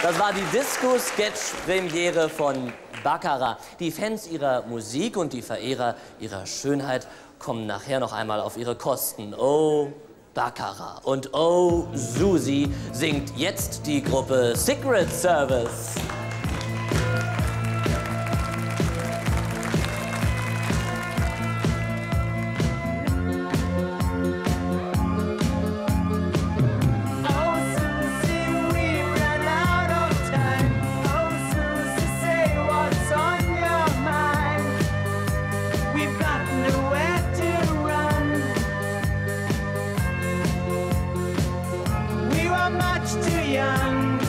Das war die Disco-Sketch-Premiere von Baccarat. Die Fans ihrer Musik und die Verehrer ihrer Schönheit kommen nachher noch einmal auf ihre Kosten. Oh, Baccarat und Oh, Susi singt jetzt die Gruppe Secret Service. much too young.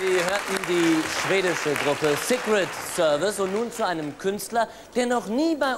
Sie hörten die schwedische Gruppe Secret Service und nun zu einem Künstler, der noch nie bei